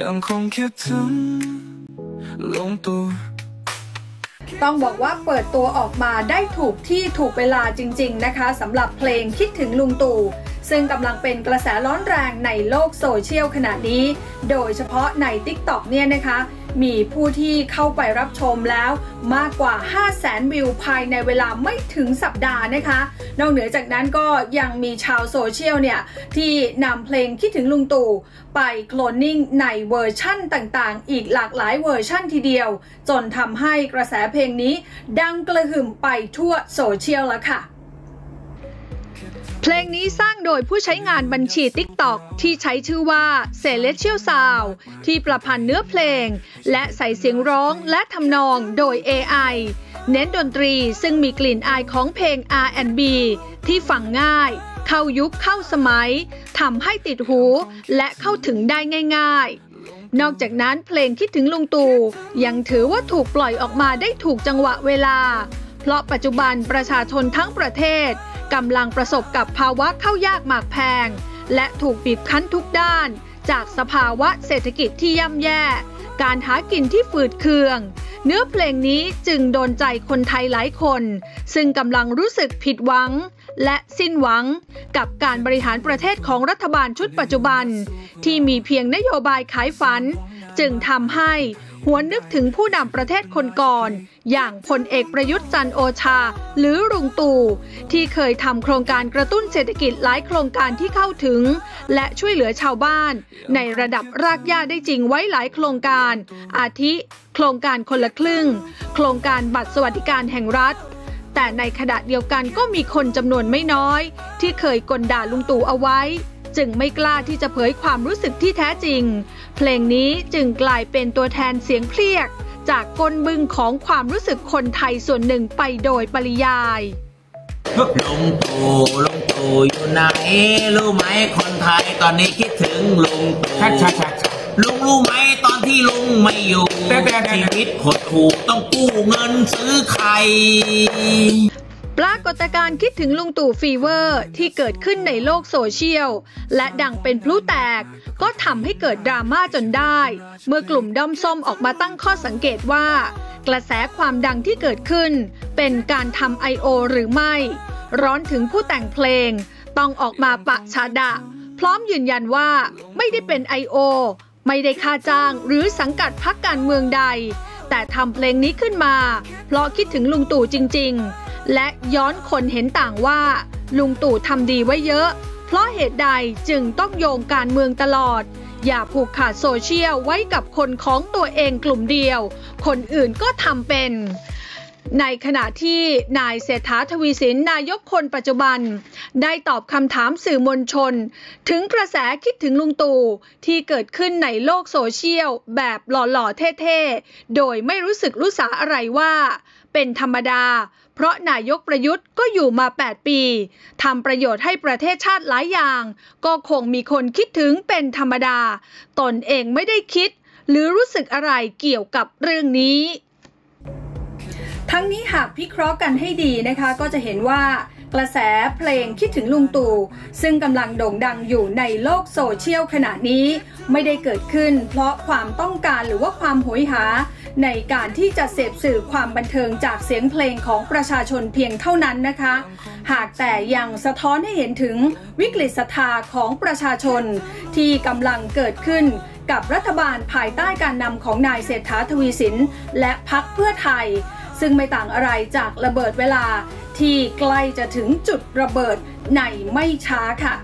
ยังคงคิดถึงลงตัวต้องบอกว่าเปิดตัวออกมาได้ถูกที่ถูกเวลาจริง ๆ นะคะสำหรับเพลงคิดถึงลุงตู่ซึ่งกำลังเป็นกระแสร้อนแรงในโลกโซเชียลขณะนี้ โดยเฉพาะใน t ิ k t o k เนี่ยนะคะ มีผู้ที่เข้าไปรับชมแล้วมากกว่า 5 0 0แสนวิวภายในเวลาไม่ถึงสัปดาห์นะคะ นอกเหนือจากนั้นก็ยังมีชาวโซเชียลเนี่ยที่นำเพลงคิดถึงลุงตู่ไปโคลนนิ่งในเวอร์ชั่นต่างๆ อีกหลากหลายเวอร์ชั่นทีเดียว จนทำให้กระแสเพลงนี้ดังกระหึ่มไปทั่วโซเชียลแล้วค่ะ เพลงนี้สร้างโดยผู้ใช้งานบัญชี TikTok ที่ใช้ชื่อว่า Celestial Sound ที่ประพันธ์เนื้อเพลง และใส่เสียงร้องและทำนองโดย AI เน้นดนตรีซึ่งมีกลิ่นอายของเพลง R&B ที่ฟังง่าย เข้ายุคเข้าสมัยทำให้ติดหูและเข้าถึงได้ง่าย ๆนอกจากนั้นเพลงคิดถึงลุงตู่ยังถือว่าถูกปล่อยออกมาได้ถูกจังหวะเวลา เพราะปัจจุบันประชาชนทั้งประเทศ กำลังประสบกับภาวะข้าวยากหมากแพง และถูกบีบคั้นทุกด้าน จากสภาวะเศรษฐกิจที่ย่ำแย่ การหากินที่ฝืดเคือง เนื้อเพลงนี้จึงโดนใจคนไทยหลายคน ซึ่งกำลังรู้สึกผิดหวัง และสิ้นหวัง กับการบริหารประเทศของรัฐบาลชุดปัจจุบัน ที่มีเพียงนโยบายขายฝัน จึงทำให้ หัวนึกถึงผู้นำประเทศคนก่อน อย่างพลเอกประยุทธ์จันโอชา หรือรุงตู่ ที่เคยทำโครงการกระตุ้นเศรษฐกิจหลายโครงการที่เข้าถึง และช่วยเหลือชาวบ้าน ในระดับรากหญ้าได้จริงไว้หลายโครงการ อาทิ โครงการคนละครึ่ง โครงการบัตรสวัสดิการแห่งรัฐแต่ในขณะเดียวกันก็มีคนจำนวนไม่น้อย ที่เคยกลด่าลุงตู่เอาไว้ จึงไม่กล้าที่จะเผยความรู้สึกที่แท้จริง เพลงนี้จึงกลายเป็นตัวแทนเสียงเพลียก จากก้นบึงของความรู้สึกคนไทยส่วนหนึ่งไปโดยปริยายลุงตู่ลุงตู่อยู่ไหนรู้ไหมคนไทยตอนนี้คิดถึงลุงตู่ชัดชัดชัดลุงรู้ไหมตอนที่ลุงไม่อยู่แต่แต่แต่ชีวิตหดหู่ต้องกู้เงินซื้อไข่ ปรากฏการณ์คิดถึงลุงตู่ fever ที่เกิดขึ้นในโลกโซเชียล และดังเป็นพลุแตก ก็ทำให้เกิดดราม่าจนได้ เมื่อกลุ่มด้อมส้มออกมาตั้งข้อสังเกตว่า กระแสความดังที่เกิดขึ้น เป็นการทำ I.O. หรือไม่ ร้อนถึงผู้แต่งเพลง ต้องออกมาปะชาดะ พร้อมยืนยันว่าไม่ได้เป็น I.O. ไม่ได้ค่าจ้างหรือสังกัดพักการเมืองใด แต่ทำเพลงนี้ขึ้นมา เพราะคิดถึงลุงตู่จริง ๆ และย้อนคนเห็นต่างว่า ลุงตู่ทำดีไว้เยอะ เพราะเหตุใดจึงต้องโยงการเมืองตลอด อย่าผูกขาดโซเชียลไว้กับคนของตัวเองกลุ่มเดียว คนอื่นก็ทำเป็น ในขณะที่นายเศรษฐาทวีสินนายกคนปัจจุบัน ได้ตอบคำถามสื่อมวลชน ถึงกระแสคิดถึงลุงตู่ที่เกิดขึ้นในโลกโซเชียลแบบหล่อๆเท่ๆ โดยไม่รู้สึกรู้สาอะไรว่า เป็นธรรมดา เพราะนายกประยุทธ์ก็อยู่มา 8 ปีทำประโยชน์ให้ประเทศชาติหลายอย่าง ก็คงมีคนคิดถึงเป็นธรรมดา ตนเองไม่ได้คิด หรือรู้สึกอะไรเกี่ยวกับเรื่องนี้ทั้งนี้หากพิเคราะห์กันให้ดีนะคะก็จะเห็นว่ากระแสเพลงคิดถึงลุงตู่ซึ่งกำลังโด่งดังอยู่ในโลกโซเชียลขณะนี้ ไม่ได้เกิดขึ้นเพราะความต้องการหรือว่าความโหยหา ในการที่จะเสพสื่อความบันเทิงจากเสียงเพลงของประชาชนเพียงเท่านั้นนะคะ หากแต่ยังสะท้อนให้เห็นถึงวิกฤตศรัทธาของประชาชน ที่กำลังเกิดขึ้นกับรัฐบาลภายใต้การนำของนายเศรษฐาทวีสิน และพักเพื่อไทย ซึ่งไม่ต่างอะไรจากระเบิดเวลาที่ใกล้จะถึงจุดระเบิดในไม่ช้าค่ะ